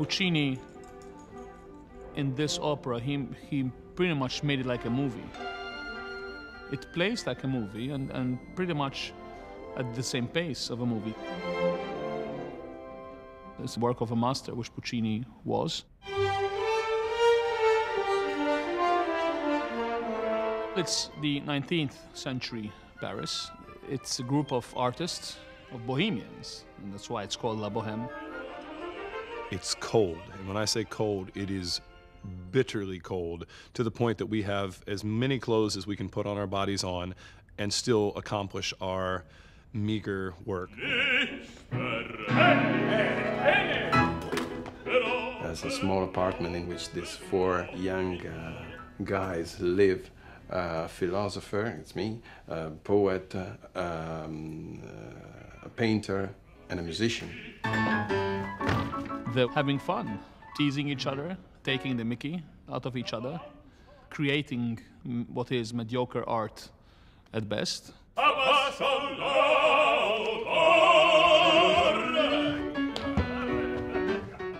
Puccini, in this opera, he, he pretty much made it like a movie. It plays like a movie and, and pretty much at the same pace of a movie. It's the work of a master, which Puccini was. It's the 19th century Paris. It's a group of artists, of bohemians, and that's why it's called La Boheme. It's cold, and when I say cold, it is bitterly cold to the point that we have as many clothes as we can put on our bodies on and still accomplish our meager work. As a small apartment in which these four young uh, guys live. Uh, philosopher, it's me, a poet, uh, um, uh, a painter, and a musician. They're having fun, teasing each other, taking the mickey out of each other, creating what is mediocre art at best.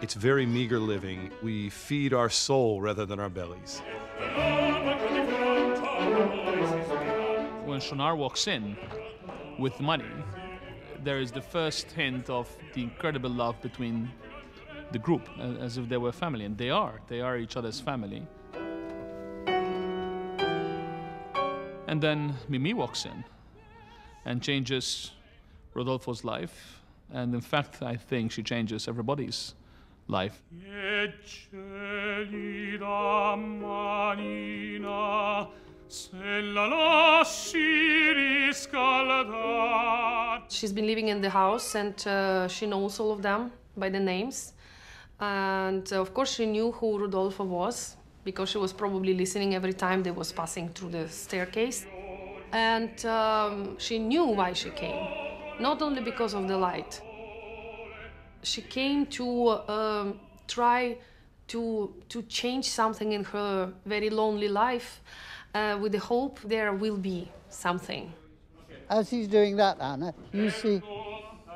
It's very meager living. We feed our soul rather than our bellies. When Schaunard walks in with money, there is the first hint of the incredible love between the group, as if they were family, and they are. They are each other's family. And then Mimi walks in and changes Rodolfo's life, and in fact, I think she changes everybody's life. She's been living in the house and uh, she knows all of them by the names. And uh, of course, she knew who Rodolfo was because she was probably listening every time they was passing through the staircase. And um, she knew why she came, not only because of the light. She came to um, try to, to change something in her very lonely life uh, with the hope there will be something. As he's doing that, Anna, you see,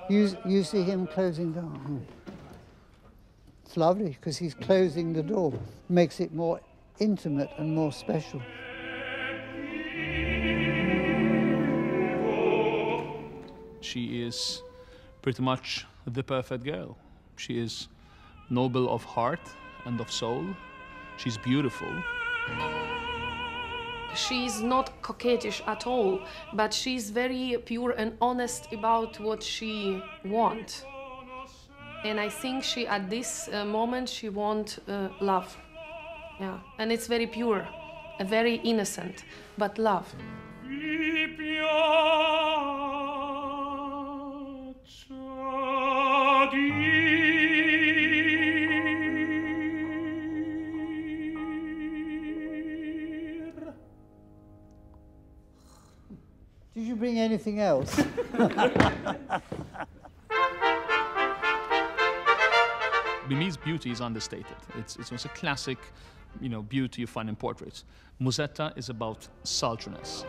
you, you see him closing door. It's lovely because he's closing the door, makes it more intimate and more special. She is pretty much the perfect girl. She is noble of heart and of soul. She's beautiful. She's not coquettish at all, but she's very pure and honest about what she wants. And I think she, at this uh, moment, she want uh, love. Yeah, and it's very pure, uh, very innocent, but love. Mi piaccia dir. Did you bring anything else? Mimi's beauty is understated. It's, it's also a classic, you know, beauty you find in portraits. Musetta is about sultriness.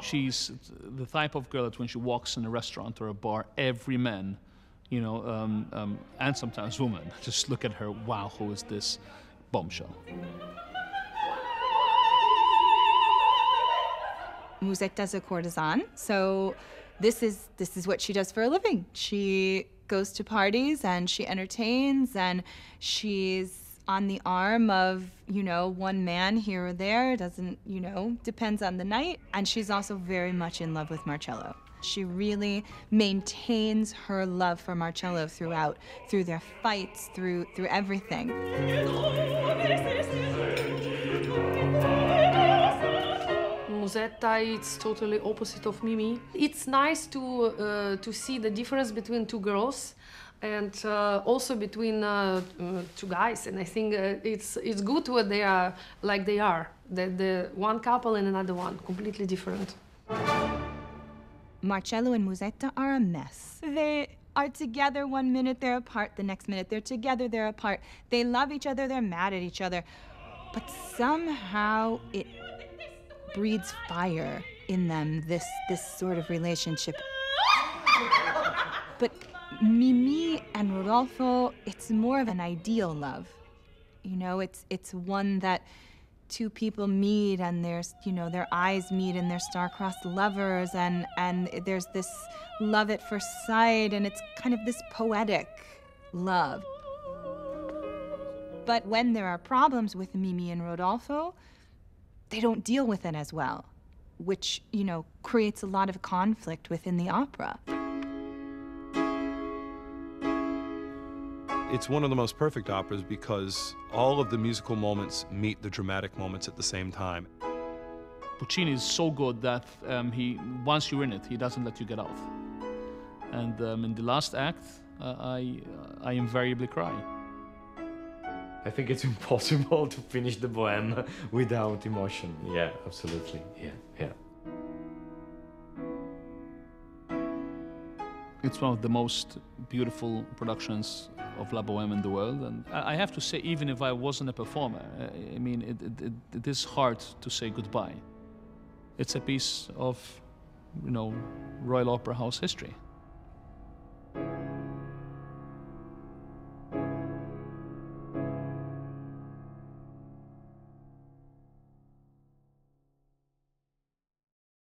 She's the type of girl that when she walks in a restaurant or a bar, every man, you know, um, um, and sometimes woman, just look at her, wow, who is this bombshell? Musetta's a courtesan, so this is this is what she does for a living. She goes to parties and she entertains and she's on the arm of, you know, one man here or there, doesn't, you know, depends on the night, and she's also very much in love with Marcello. She really maintains her love for Marcello throughout, through their fights, through through everything. Musetta, it's totally opposite of Mimi. It's nice to uh, to see the difference between two girls and uh, also between uh, uh, two guys. And I think uh, it's it's good what they are like they are. The, the one couple and another one, completely different. Marcello and Musetta are a mess. They are together one minute, they're apart, the next minute they're together, they're apart. They love each other, they're mad at each other. But somehow it breeds fire in them, this, this sort of relationship. But Mimi and Rodolfo, it's more of an ideal love. You know, it's it's one that two people meet and there's you know their eyes meet and they're star-crossed lovers and and there's this love at first sight and it's kind of this poetic love. But when there are problems with Mimi and Rodolfo, they don't deal with it as well, which, you know, creates a lot of conflict within the opera. It's one of the most perfect operas because all of the musical moments meet the dramatic moments at the same time. Puccini is so good that um, he, once you're in it, he doesn't let you get out. And um, in the last act, uh, I, I invariably cry. I think it's impossible to finish the Bohème without emotion. Yeah, absolutely. Yeah, yeah. It's one of the most beautiful productions of La Boheme in the world. And I have to say, even if I wasn't a performer, I mean, it, it, it is hard to say goodbye. It's a piece of, you know, Royal Opera House history.